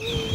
Yeah.